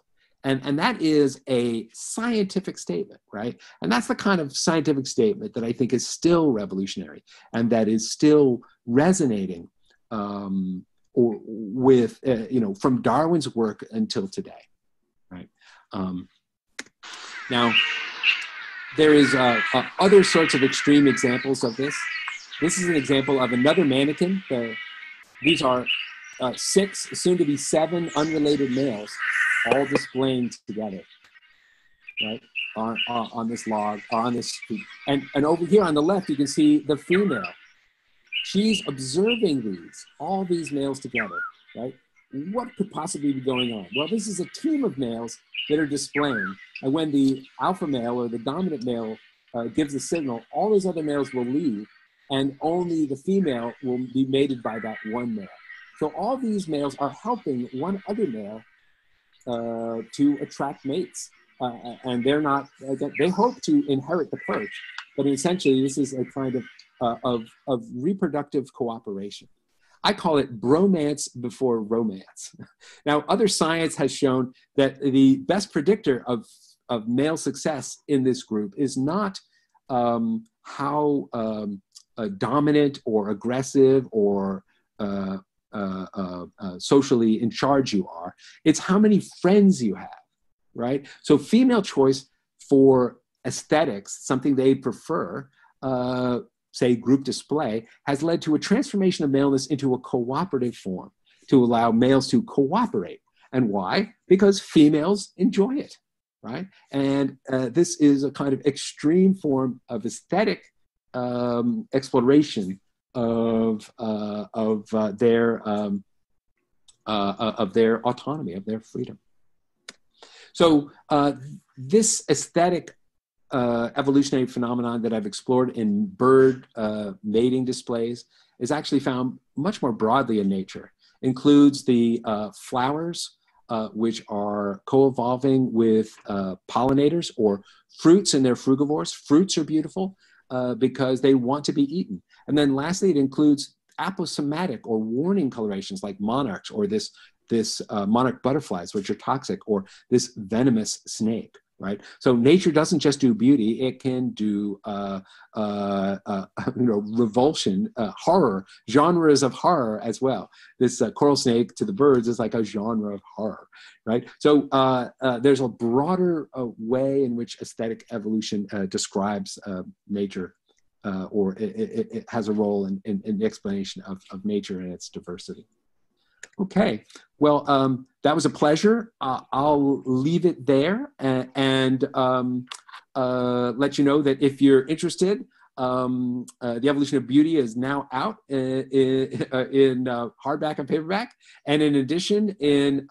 And, and that is a scientific statement, right? And that's the kind of scientific statement that I think is still revolutionary and that is still resonating um, or with, uh, you know, from Darwin's work until today, right? Um, now, there is uh, uh, other sorts of extreme examples of this. This is an example of another manakin. The, these are uh, six, soon to be seven unrelated males all displaying together, right? on, on, on this log, on this street. And, and over here on the left, you can see the female. She's observing these, all these males together, right? What could possibly be going on? Well, this is a team of males that are displaying. And when the alpha male or the dominant male uh, gives a signal, all those other males will leave, and only the female will be mated by that one male. So all these males are helping one other male uh, to attract mates. Uh, and they're not, they hope to inherit the perch, but essentially this is a kind of, uh, of, of reproductive cooperation. I call it bromance before romance. Now, other science has shown that the best predictor of, of male success in this group is not um, how um, uh, dominant or aggressive or uh, uh, uh, uh, socially in charge you are. It's how many friends you have, right? So female choice for aesthetics, something they prefer, uh, say group display, has led to a transformation of maleness into a cooperative form to allow males to cooperate. And why? Because females enjoy it, right? And uh, this is a kind of extreme form of aesthetic um, exploration of uh, of uh, their um, uh, uh, of their autonomy, of their freedom. So uh, this aesthetic uh, evolutionary phenomenon that I've explored in bird mating displays is actually found much more broadly in nature. Includes the flowers, which are co-evolving with pollinators or fruits, and they're frugivores. Fruits are beautiful because they want to be eaten. And then lastly, it includes aposematic or warning colorations like monarchs or this, this uh, monarch butterflies, which are toxic, or this venomous snake right? So nature doesn't just do beauty; it can do uh, uh, uh, you know revulsion, uh, horror, genres of horror as well. This uh, coral snake to the birds is like a genre of horror, right? So there's a broader way in which aesthetic evolution describes nature uh, or it, it, it, has a role in, in, in, the explanation of, of nature and its diversity. Okay, well, um, that was a pleasure. Uh, I'll leave it there and, and um, uh, let you know that if you're interested, um, uh, The Evolution of Beauty is now out uh, in, in uh, hardback and paperback, and in addition, in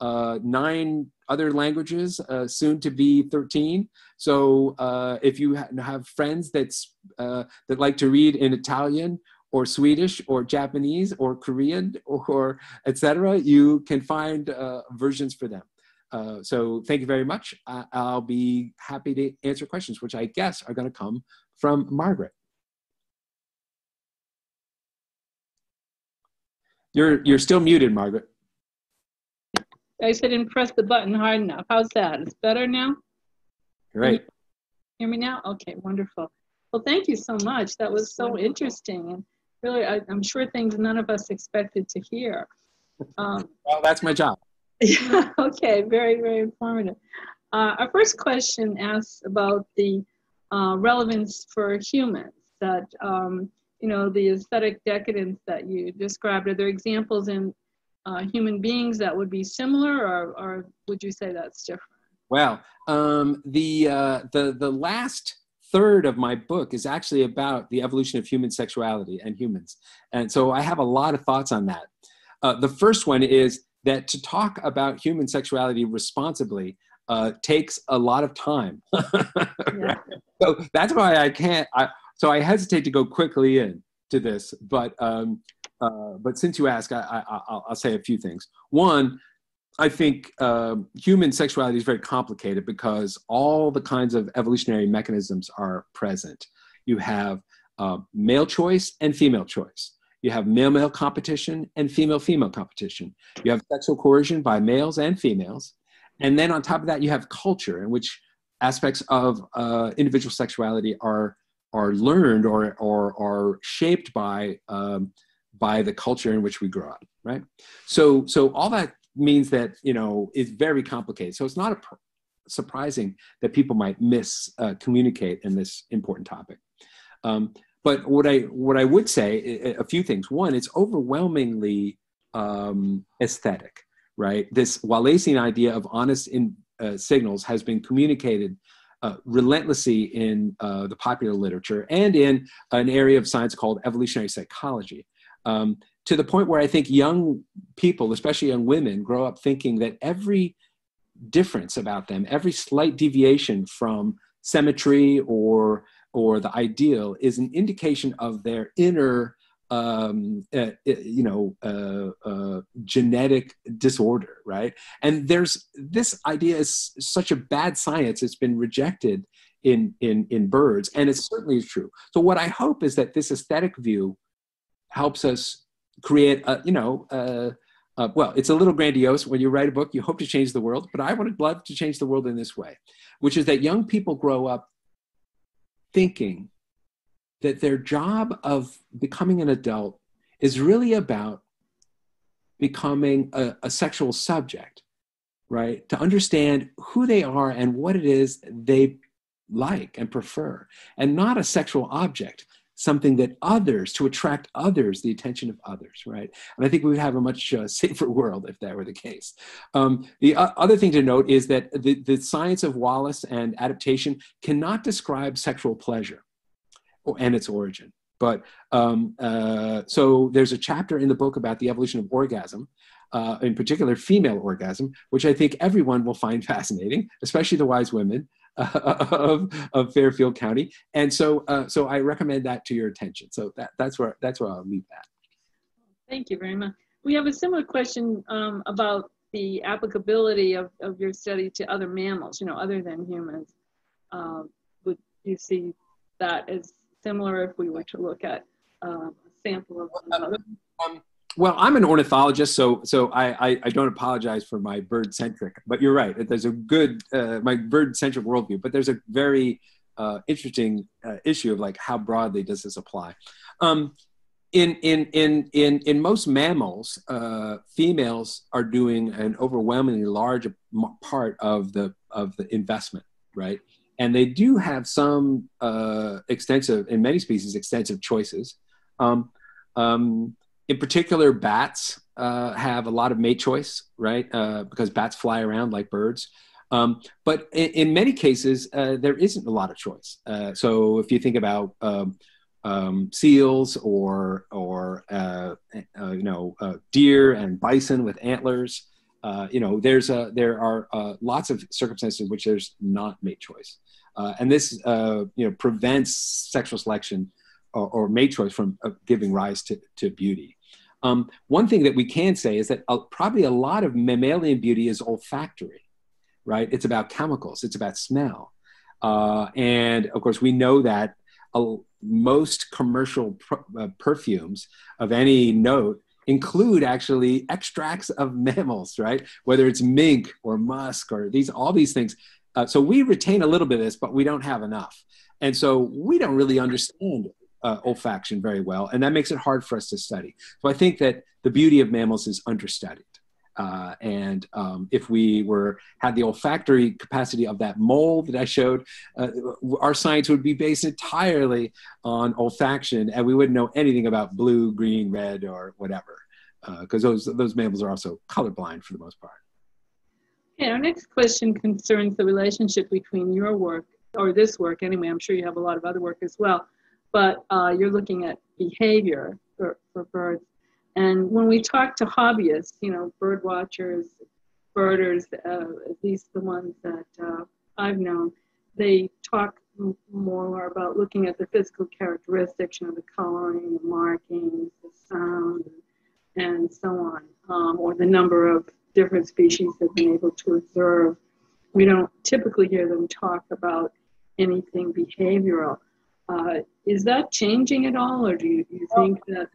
nine other languages, uh, soon to be 13. So uh, if you ha- have friends that's, uh, that like to read in Italian or Swedish or Japanese or Korean or etc., you can find uh, versions for them. Uh, so thank you very much. I'll be happy to answer questions, which I guess are going to come from Margaret. You're, you're still muted, Margaret. I said didn't press the button hard enough. How's that? It's better now? Great. Hear me now? Okay, wonderful. Well, thank you so much. That was so interesting. And really, I, am sure things none of us expected to hear. Um, well, that's my job. Yeah, okay, very, very informative. Uh, our first question asks about the uh, relevance for humans that, um, you know, the aesthetic decadence that you described. Are there examples in uh, human beings that would be similar, or, or would you say that's different? Well, um, the, uh, the, the last third of my book is actually about the evolution of human sexuality and humans. And so I have a lot of thoughts on that. Uh, the first one is that to talk about human sexuality responsibly uh, takes a lot of time. yeah. So that's why I can't. I, so I hesitate to go quickly in to this, but um, uh, but since you ask, I, will say a few things. One, I think uh, human sexuality is very complicated because all the kinds of evolutionary mechanisms are present. You have uh, male choice and female choice. You have male male competition and female female competition. You have sexual coercion by males and females. And then on top of that, you have culture, in which aspects of uh, individual sexuality are, are learned or, or are shaped by um, by the culture in which we grow up right? So so all that means that you know it's very complicated. So it's not pr- surprising that people might miss uh, communicate in this important topic. Um, but what i what i would say a, a few things. One it's overwhelmingly um, aesthetic right? This Wallacean idea of honest in, uh, signals has been communicated uh, relentlessly in uh, the popular literature and in an area of science called evolutionary psychology. Um, to the point where I think young people, especially young women, grow up thinking that every difference about them, every slight deviation from symmetry or or the ideal is an indication of their inner um, uh, you know, uh, uh, genetic disorder, right? And there's this idea is such a bad science; it's been rejected in in in birds, and it certainly is true. So what I hope is that this aesthetic view helps us create, a, you know. Well, it's a little grandiose. When you write a book, you hope to change the world, but I would love to change the world in this way, which is that young people grow up thinking that their job of becoming an adult is really about becoming a, a, sexual subject, right? To understand who they are and what it is they like and prefer, and not a sexual object, something that others, to attract others, the attention of others, right? And I think we would have a much uh, safer world if that were the case. Um, the uh, other thing to note is that the, the science of Wallacean adaptation cannot describe sexual pleasure and its origin. But um, uh, so there's a chapter in the book about the evolution of orgasm, uh, in particular female orgasm, which I think everyone will find fascinating, especially the Y's Women of, of Fairfield County. And so, uh, so I recommend that to your attention. So that, that's where that's where I'll leave that. Thank you very much. We have a similar question um, about the applicability of, of your study to other mammals, you know, other than humans. Uh, would you see that as similar if we were to look at um, a sample of another? Um, well, I'm an ornithologist, so so I, I, I don't apologize for my bird centric. But you're right. There's a good uh, my bird centric worldview, but there's a very uh, interesting uh, issue of like how broadly does this apply. Um, in in in in in most mammals, uh, females are doing an overwhelmingly large part of the of the investment, right? and they do have some uh, extensive, in many species, extensive choices. Um, um, in particular, bats uh, have a lot of mate choice, right? Uh, because bats fly around like birds. Um, but in, in, many cases, uh, there isn't a lot of choice. Uh, so if you think about um, um, seals or or uh, you know deer and bison with antlers, uh, you know, there's a, there are uh, lots of circumstances in which there's not mate choice. Uh, and this, uh, you know, prevents sexual selection or, or mate choice from uh, giving rise to, to beauty. Um, one thing that we can say is that probably a lot of mammalian beauty is olfactory, right? It's about chemicals, it's about smell. and of course, we know that most commercial pr- perfumes of any note include actually extracts of mammals, right? Whether it's mink or musk or these, all these things. Uh, so we retain a little bit of this, but we don't have enough. And so we don't really understand uh, olfaction very well. And that makes it hard for us to study. So I think that the beauty of mammals is understudied. Uh, and um, if we were had the olfactory capacity of that mole that I showed, uh, our science would be based entirely on olfaction, and we wouldn't know anything about blue, green, red, or whatever, because uh, those those mammals are also colorblind for the most part. Okay, our next question concerns the relationship between your work or this work. Anyway, I'm sure you have a lot of other work as well, but uh, you're looking at behavior for, for birds and when we talk to hobbyists, you know, bird watchers, birders, uh, at least the ones that uh, I've known, they talk more about looking at the physical characteristics, you know, the coloring, the markings, the sound, and so on, um, or the number of different species they've been able to observe. We don't typically hear them talk about anything behavioral. Uh, is that changing at all, or do you, do you think that?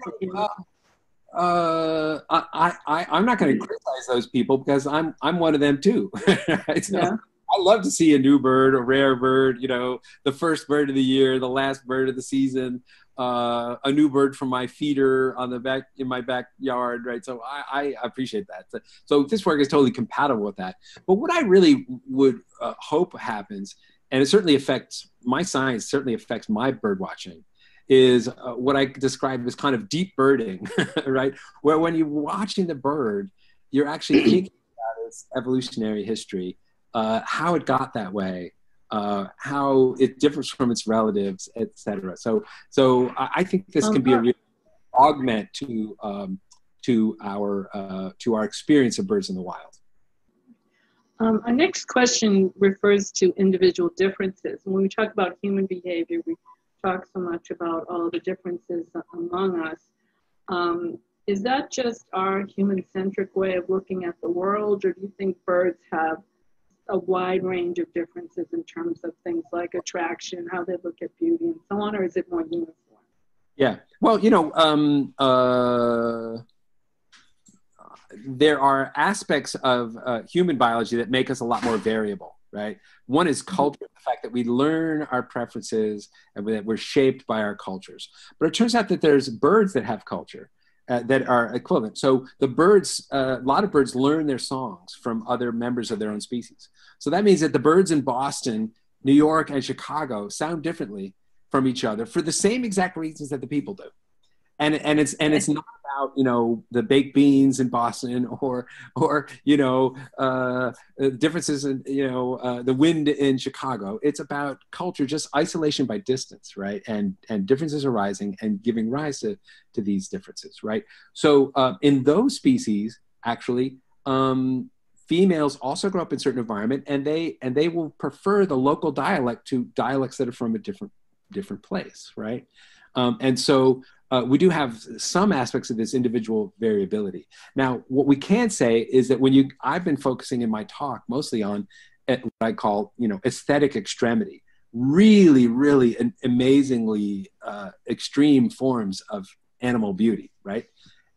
uh, I, I, I'm not going to criticize those people because I'm, I'm one of them too. so yeah. I love to see a new bird, a rare bird, you know, the first bird of the year, the last bird of the season, uh, a new bird from my feeder on the back in my backyard, right? So I, I appreciate that. So this work is totally compatible with that. But what I really would uh, hope happens, and it certainly affects my science, certainly affects my bird watching, is uh, what I describe as kind of deep birding, right? Where when you're watching the bird, you're actually thinking about its evolutionary history, uh, how it got that way, uh, how it differs from its relatives, etc. So, so I think this can be a real augment to um, to our uh, to our experience of birds in the wild. Um, our next question refers to individual differences. When we talk about human behavior, we talk so much about all the differences among us. Um, is that just our human centric way of looking at the world, or do you think birds have a wide range of differences in terms of things like attraction, how they look at beauty, and so on, or is it more uniform? Yeah, well, you know, um, uh, there are aspects of uh, human biology that make us a lot more variable, right? One is mm-hmm. culture, the fact that we learn our preferences and that we're shaped by our cultures. But it turns out that there's birds that have culture. Uh, that are equivalent. So the birds, uh, a lot of birds learn their songs from other members of their own species. So that means that the birds in Boston, New York, and Chicago sound differently from each other for the same exact reasons that the people do and and it's and it's not about you know the baked beans in Boston or or you know uh, differences in you know uh, the wind in Chicago. It's about culture, just isolation by distance, right? And and differences arising and giving rise to to these differences, right? So uh, in those species, actually. Um, females also grow up in certain environment and they and they will prefer the local dialect to dialects that are from a different different place right um, and so uh, we do have some aspects of this individual variability. Now, what we can say is that when you, I've been focusing in my talk mostly on what I call, you know, aesthetic extremity, really, really amazingly uh, extreme forms of animal beauty, right?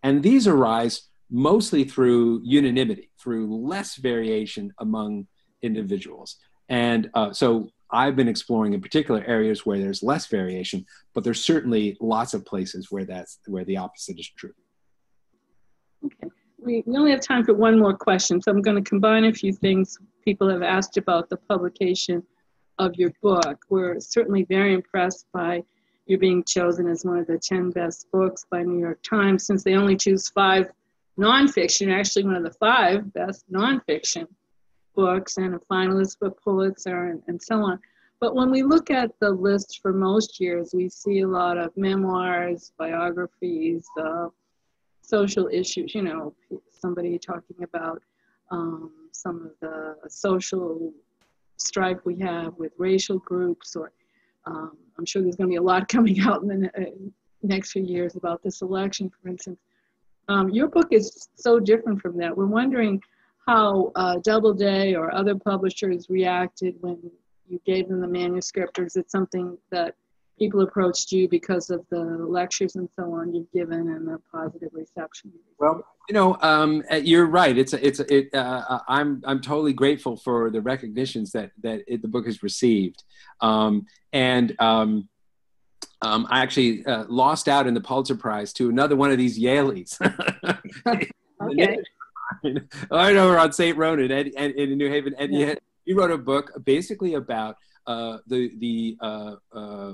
And these arise mostly through unanimity, through less variation among individuals. And uh, so I've been exploring in particular areas where there's less variation, but there's certainly lots of places where that's where the opposite is true. Okay, we, we only have time for one more question, so I'm going to combine a few things people have asked about the publication of your book. We're certainly very impressed by you being chosen as one of the 10 best books by New York Times, since they only choose five nonfiction, actually one of the five best nonfiction books and a finalist for Pulitzer and, and so on. But when we look at the list for most years, we see a lot of memoirs, biographies, uh, social issues, you know, somebody talking about um, some of the social strife we have with racial groups, or um, I'm sure there's going to be a lot coming out in the uh, next few years about this election, for instance. Um, your book is so different from that. We're wondering how uh, Doubleday or other publishers reacted when you gave them the manuscript, or is it something that people approached you because of the lectures and so on you've given and the positive reception? Well, you know, um, uh, you're right. It's a, it's a, it. Uh, uh, I'm I'm totally grateful for the recognitions that that it, the book has received, um, and. Um, um, I actually uh, lost out in the Pulitzer Prize to another one of these Yalies. okay. I know we're on St. Ronan and, and, in New Haven, and yeah. you wrote a book basically about uh, the the uh, uh,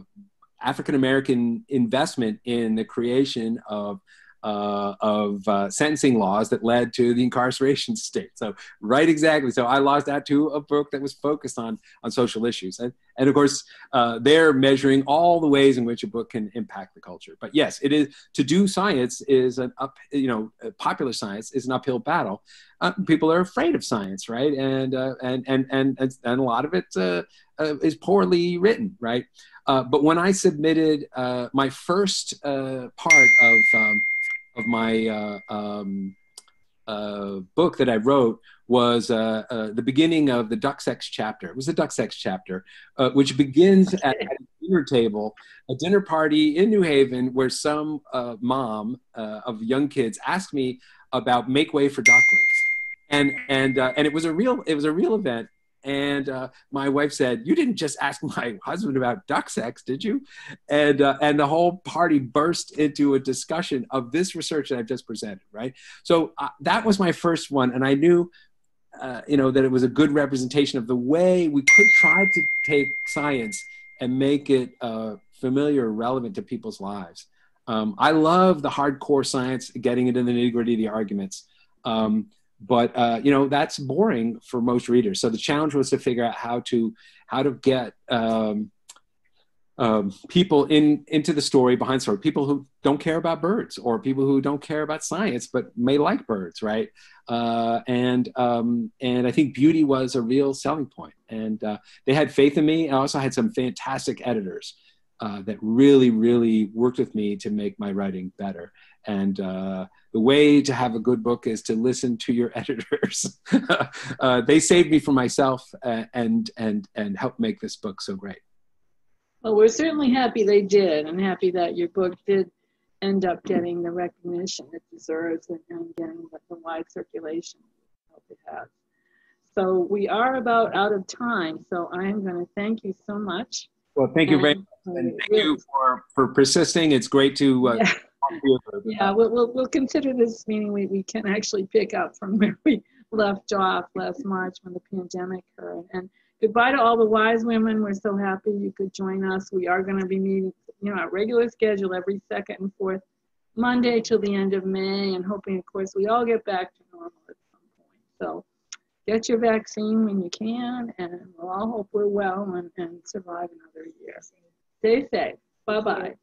African American investment in the creation of uh, of uh, sentencing laws that led to the incarceration state. So, right, exactly. So, I lost that to a book that was focused on on social issues, and and of course, uh, they're measuring all the ways in which a book can impact the culture. But yes, it is to do science is an up, you know, popular science is an uphill battle. Uh, people are afraid of science, right? And uh, and, and and and and a lot of it uh, is poorly written, right? but when I submitted my first part of um, of my uh, um, uh, book that I wrote was uh, uh, the beginning of the duck sex chapter. It was the duck sex chapter, uh, which begins at, at, a dinner table, a dinner party in New Haven, where some uh, mom uh, of young kids asked me about make way for ducklings, and and and it was a real it was a real event. And uh, my wife said, "You didn't just ask my husband about duck sex, did you?" And uh, and the whole party burst into a discussion of this research that I've just presented. Right. So uh, that was my first one, and I knew, uh, you know, that it was a good representation of the way we could try to take science and make it uh, familiar, relevant to people's lives. Um, I love the hardcore science, getting into the nitty gritty of the arguments. Um, but uh, you know that's boring for most readers. So the challenge was to figure out how to how to get um, um, people in into the story behind the story. People who don't care about birds or people who don't care about science but may like birds right? Uh, and um, and i think beauty was a real selling point. And uh, they had faith in me. I also had some fantastic editors uh, that really really worked with me to make my writing better and uh, the way to have a good book is to listen to your editors uh, they saved me from myself uh, and and and helped make this book so great well, we're certainly happy they did, and happy that your book did end up getting the recognition it deserves and, and getting the, the, wide circulation it has. So we are about out of time. So I am going to thank you so much. Well, thank you very much, and thank you for for persisting. It's great to. Uh, yeah, yeah we'll, we'll, we'll consider this meeting we, we can actually pick up from where we left off last March when the pandemic occurred. And goodbye to all the Y's Women. We're so happy you could join us. We are going to be meeting, you know, a regular schedule every second and fourth Monday till the end of May, and hoping, of course, we all get back to normal at some point. So get your vaccine when you can, and we'll all hope we're well and, and survive another year. Stay safe. Bye bye.